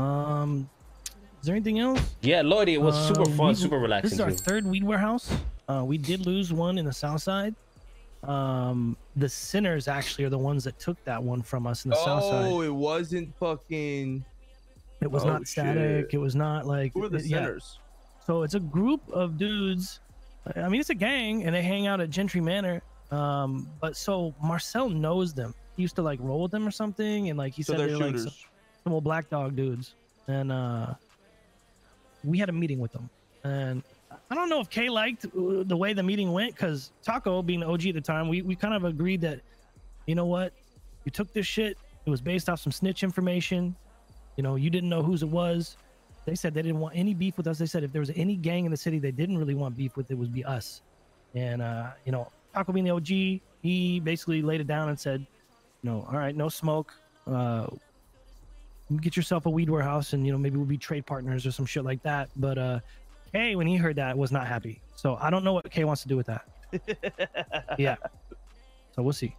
Um, is there anything else? Yeah, Lloydie, it was super Uh, fun, we- super relaxing. This is our too. third weed warehouse. Uh, we did lose one in the south side. Um, the sinners actually are the ones that took that one from us in the south side. Oh, it wasn't fucking. It was oh, not static. shit. It was not like Who are the it- yeah. sinners? So it's a group of dudes. I mean, it's a gang, and they hang out at Gentry Manor. Um, but so Marcel knows them. He used to like roll with them or something, and like he So said they're they're like shooters. Old black dog dudes. And uh, we had a meeting with them, and I don't know if Kay liked uh, the way the meeting went because Taco, being the OG at the time, we we kind of agreed that, you know what, you took this shit. It was based off some snitch information. You know, you didn't know whose it was. They said they didn't want any beef with us. They said if there was any gang in the city they didn't really want beef with, it would be us. And uh, you know, Taco being the OG, he basically laid it down and said, know, all right, no smoke. Uh, get yourself a weed warehouse, and you know maybe we'll be trade partners or some shit like that. But uh, Kay, when he heard that, was not happy. So I don't know what Kay wants to do with that. yeah. So we'll see.